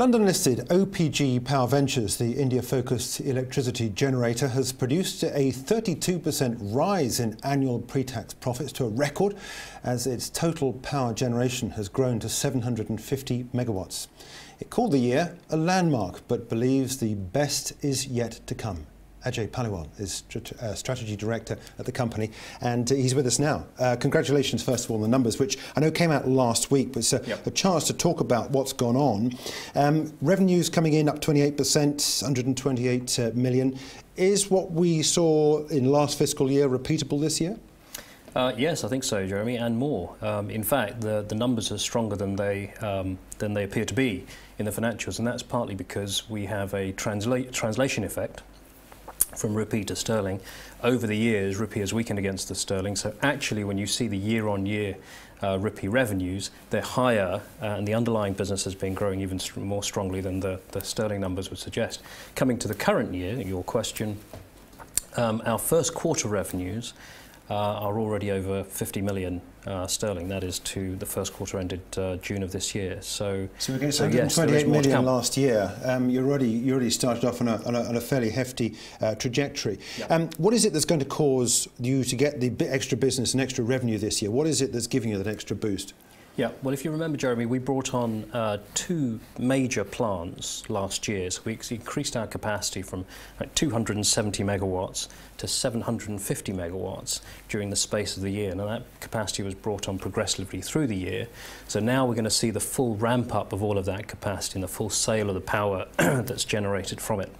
London listed OPG Power Ventures, the India focused electricity generator, has produced a 32% rise in annual pre tax profits to a record as its total power generation has grown to 750 megawatts. It called the year a landmark but believes the best is yet to come. Ajay Paliwal is uh, strategy director at the company, and uh, he's with us now. Uh, congratulations, first of all, on the numbers, which I know came out last week, but it's a, yep. a chance to talk about what's gone on. Um, revenues coming in up 28%, 128 uh. Is what we saw in last fiscal year repeatable this year? Uh, yes, I think so, Jeremy, and more. Um, in fact, the, the numbers are stronger than they, um, than they appear to be in the financials, and that's partly because we have a transla translation effect from rupee to sterling. Over the years, rupee has weakened against the sterling. So actually, when you see the year-on-year uh, rupee revenues, they're higher, uh, and the underlying business has been growing even st more strongly than the, the sterling numbers would suggest. Coming to the current year, your question, um, our first quarter revenues are already over 50 million uh, sterling. That is to the first quarter ended uh, June of this year. So, so we're getting so yes, million last year. Um, you already you already started off on a, on a, on a fairly hefty uh, trajectory. Um, what is it that's going to cause you to get the extra business and extra revenue this year? What is it that's giving you that extra boost? Yeah, well, if you remember, Jeremy, we brought on uh, two major plants last year. So we increased our capacity from like 270 megawatts to 750 megawatts during the space of the year. Now, that capacity was brought on progressively through the year. So now we're going to see the full ramp up of all of that capacity and the full sale of the power that's generated from it.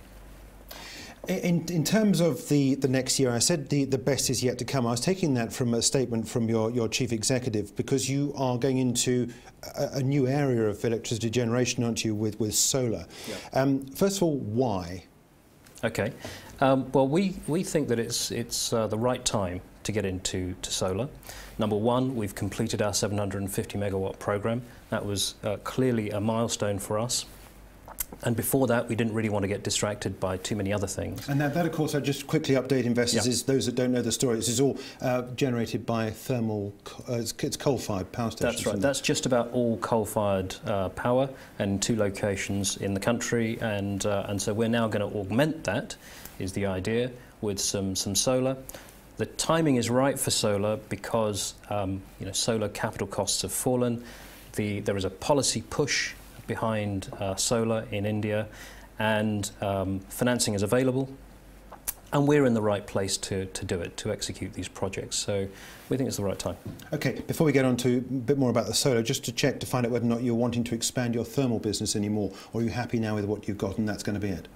In, in terms of the, the next year, I said the, the best is yet to come. I was taking that from a statement from your, your chief executive because you are going into a, a new area of electricity generation, aren't you, with, with solar. Yeah. Um, first of all, why? Okay. Um, well, we, we think that it's, it's uh, the right time to get into to solar. Number one, we've completed our 750 megawatt program. That was uh, clearly a milestone for us. And before that, we didn't really want to get distracted by too many other things. And that, that of course, I just quickly update investors, yeah. is those that don't know the story, this is all uh, generated by thermal, uh, it's, coal-fired power stations. That's right. That's just about all coal-fired uh, power and two locations in the country. And, uh, and so we're now going to augment that, is the idea, with some, some solar. The timing is right for solar because um, you know, solar capital costs have fallen. The, there is a policy push behind uh, solar in India, and um, financing is available. And we're in the right place to, to do it, to execute these projects. So we think it's the right time. Okay, before we get on to a bit more about the solar, just to check to find out whether or not you're wanting to expand your thermal business anymore, or are you happy now with what you've got and that's going to be it?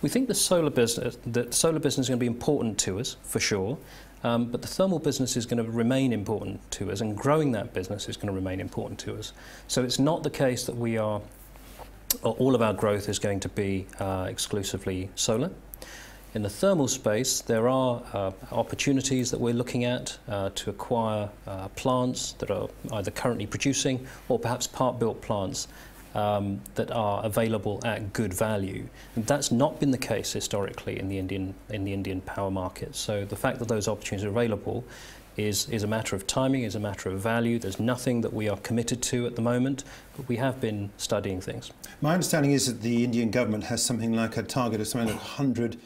We think the solar business, the solar business is going to be important to us, for sure. Um, but the thermal business is going to remain important to us, and growing that business is going to remain important to us. So it's not the case that we are, all of our growth is going to be uh, exclusively solar. In the thermal space, there are uh, opportunities that we're looking at uh, to acquire uh, plants that are either currently producing or perhaps part-built plants um, that are available at good value. And that's not been the case historically in the Indian in the Indian power market. So the fact that those opportunities are available is, is a matter of timing, is a matter of value. There's nothing that we are committed to at the moment, but we have been studying things. My understanding is that the Indian government has something like a target of something like 100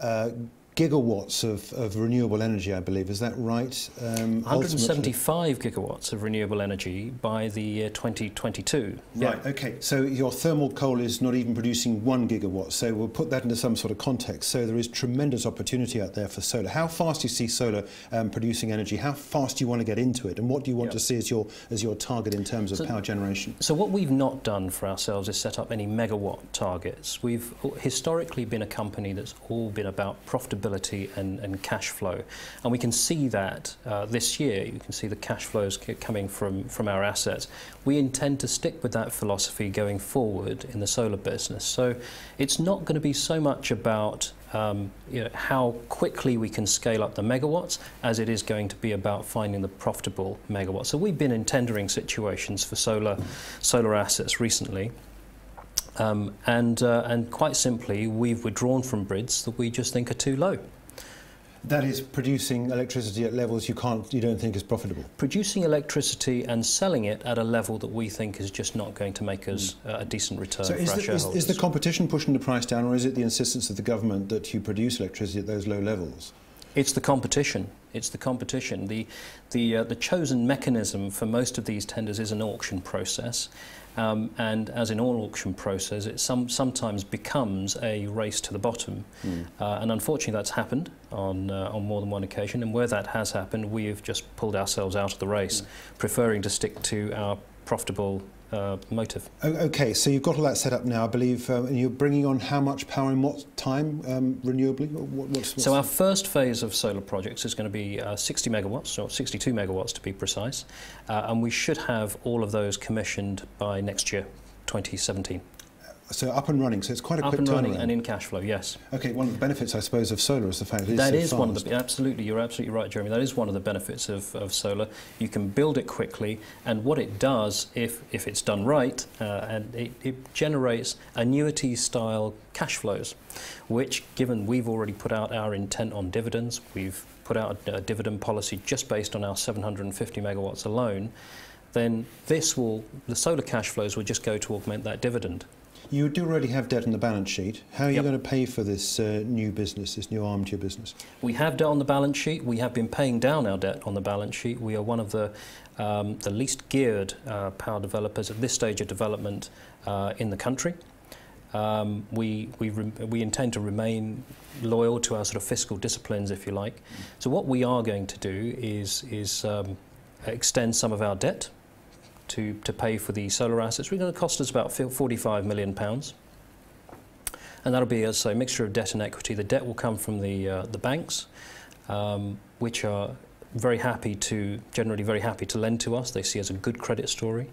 uh, gigawatts of, of renewable energy, I believe. Is that right? Um, 175 ultimately? gigawatts of renewable energy by the year 2022. Right, yeah. okay. So your thermal coal is not even producing one gigawatt. So we'll put that into some sort of context. So there is tremendous opportunity out there for solar. How fast do you see solar um, producing energy? How fast do you want to get into it? And what do you want to see as your, as your target in terms of so, power generation? So what we've not done for ourselves is set up any megawatt targets. We've historically been a company that's all been about profitability profitability and, and cash flow. And we can see that uh, this year. You can see the cash flows coming from, from our assets. We intend to stick with that philosophy going forward in the solar business. So it's not going to be so much about um, you know, how quickly we can scale up the megawatts as it is going to be about finding the profitable megawatts. So we've been in tendering situations for solar, solar assets recently. Um, and, uh, and quite simply, we've withdrawn from bids that we just think are too low. That is producing electricity at levels you can't, you don't think is profitable. Producing electricity and selling it at a level that we think is just not going to make us uh, a decent return so for is our the, shareholders. Is, is the competition pushing the price down, or is it the insistence of the government that you produce electricity at those low levels? It's the competition. It's the competition. The, the, uh, the chosen mechanism for most of these tenders is an auction process. Um, and as in all auction process, it some, sometimes becomes a race to the bottom. Mm. Uh, and unfortunately, that's happened on, uh, on more than one occasion. And where that has happened, we have just pulled ourselves out of the race, mm. preferring to stick to our profitable uh, motive. Okay, so you've got all that set up now, I believe, um, and you're bringing on how much power in what time um, renewably? What, what's, what's so our first phase of solar projects is going to be uh, 60 megawatts, or 62 megawatts to be precise, uh, and we should have all of those commissioned by next year, 2017. So up and running. So it's quite a up quick and running turnaround. and in cash flow. Yes. Okay. One of the benefits, I suppose, of solar is the fact that that is is so one of the absolutely. You're absolutely right, Jeremy. That is one of the benefits of, of solar. You can build it quickly, and what it does, if if it's done right, uh, and it, it generates annuity-style cash flows, which, given we've already put out our intent on dividends, we've put out a, a dividend policy just based on our 750 megawatts alone then this will, the solar cash flows will just go to augment that dividend. You do already have debt on the balance sheet. How are you going to pay for this uh, new business, this new arm to your business? We have debt on the balance sheet. We have been paying down our debt on the balance sheet. We are one of the, um, the least geared uh, power developers at this stage of development uh, in the country. Um, we, we, we intend to remain loyal to our sort of fiscal disciplines, if you like. So what we are going to do is, is um, extend some of our debt to, to pay for the solar assets. We're going to cost us about 45 million pounds. And that'll be, as a mixture of debt and equity. The debt will come from the, uh, the banks, um, which are very happy to, generally very happy to lend to us. They see as a good credit story.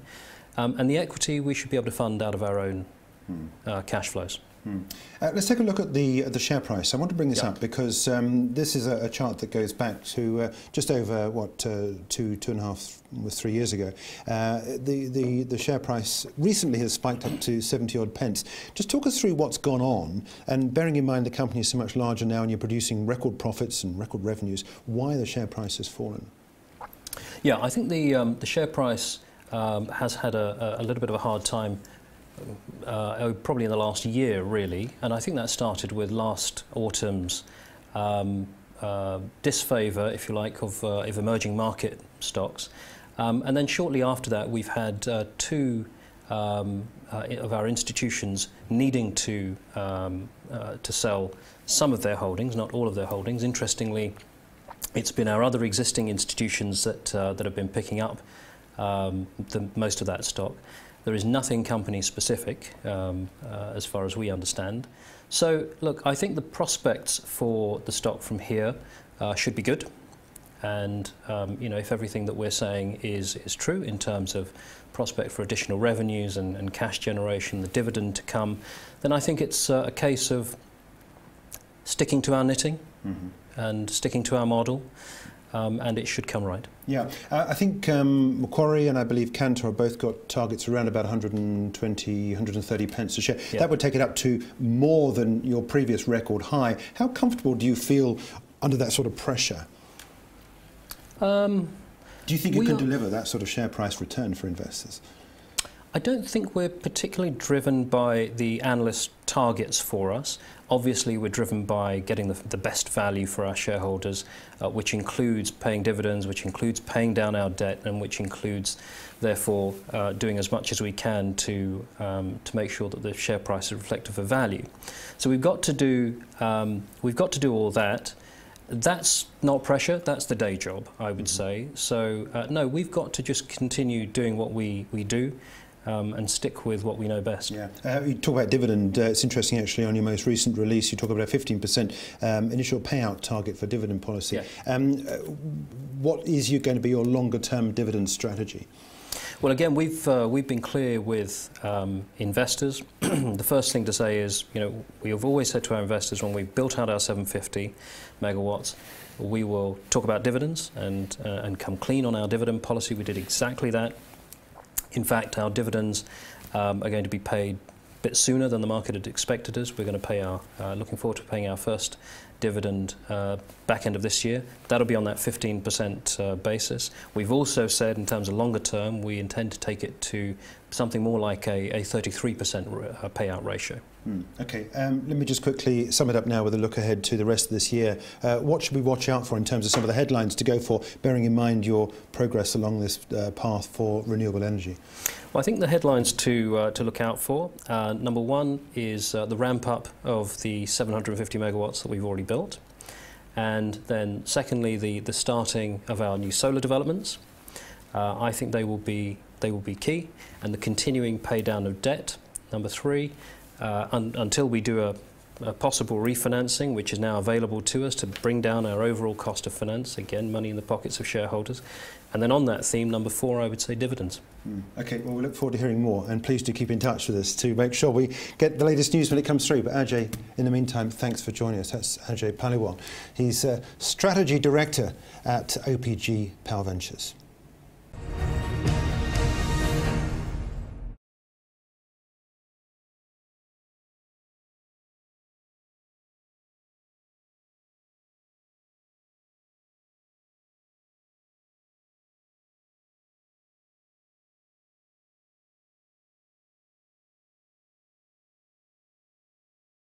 Um, and the equity we should be able to fund out of our own hmm. uh, cash flows. Hmm. Uh, let's take a look at the the share price. I want to bring this up because um, this is a, a, chart that goes back to uh, just over what uh, two two and a half was three years ago. Uh, the the the share price recently has spiked up to 70 odd pence. Just talk us through what's gone on, and bearing in mind the company is so much larger now, and you're producing record profits and record revenues. Why the share price has fallen? Yeah, I think the um, the share price um, has had a, a little bit of a hard time uh, oh, probably in the last year, really. And I think that started with last autumn's um, uh, disfavour, if you like, of, uh, of emerging market stocks. Um, and then shortly after that, we've had uh, two um, uh, of our institutions needing to, um, uh, to sell some of their holdings, not all of their holdings. Interestingly, it's been our other existing institutions that, that have been picking up um, the, most of that stock. There is nothing company specific um, uh, as far as we understand. So, look, I think the prospects for the stock from here uh, should be good. And um, you know, if everything that we're saying is, is true in terms of prospect for additional revenues and, and cash generation, the dividend to come, then I think it's uh, a case of sticking to our knitting mm -hmm. and sticking to our model um, and it should come right. Yeah, uh, I think um, Macquarie and I believe Cantor have both got targets around about 120, 130 pence a share. Yeah. That would take it up to more than your previous record high. How comfortable do you feel under that sort of pressure? Um, do you think you can deliver that sort of share price return for investors? I don't think we're particularly driven by the analyst targets for us. Obviously, we're driven by getting the, the best value for our shareholders, uh, which includes paying dividends, which includes paying down our debt, and which includes, therefore, uh, doing as much as we can to, um, to make sure that the share price is reflective of value. So we've got to do, um, we've got to do all that. That's not pressure, that's the day job, I would mm -hmm. say. So, uh, no, we've got to just continue doing what we, we do um, and stick with what we know best. Yeah. Uh, you talk about dividend. Uh, it's interesting actually on your most recent release. You talk about a 15% um, initial payout target for dividend policy. Yeah. Um, uh, what is you going to be your longer term dividend strategy? Well, again, we've uh, we've been clear with um, investors. the first thing to say is, you know, we have always said to our investors when we built out our 750 megawatts, we will talk about dividends and uh, and come clean on our dividend policy. We did exactly that. In fact, our dividends um, are going to be paid a bit sooner than the market had expected us. We're going to pay our, uh, looking forward to paying our first dividend uh, back end of this year. That'll be on that 15% uh, basis. We've also said, in terms of longer term, we intend to take it to something more like a, a 33% uh, payout ratio. Mm, okay, um, let me just quickly sum it up now with a look ahead to the rest of this year. Uh, what should we watch out for in terms of some of the headlines to go for, bearing in mind your progress along this uh, path for renewable energy? Well, I think the headlines to uh, to look out for. Uh, number one is uh, the ramp up of the 750 megawatts that we've already built, and then secondly the the starting of our new solar developments. Uh, I think they will be they will be key, and the continuing pay down of debt. Number three, uh, un until we do a, a, possible refinancing, which is now available to us to bring down our overall cost of finance. Again, money in the pockets of shareholders. And then on that theme, number four, I would say dividends. Mm. Okay, well, we look forward to hearing more, and please do keep in touch with us to make sure we get the latest news when it comes through. But Ajay, in the meantime, thanks for joining us. That's Ajay Paliwal. He's a strategy director at OPG Power Ventures.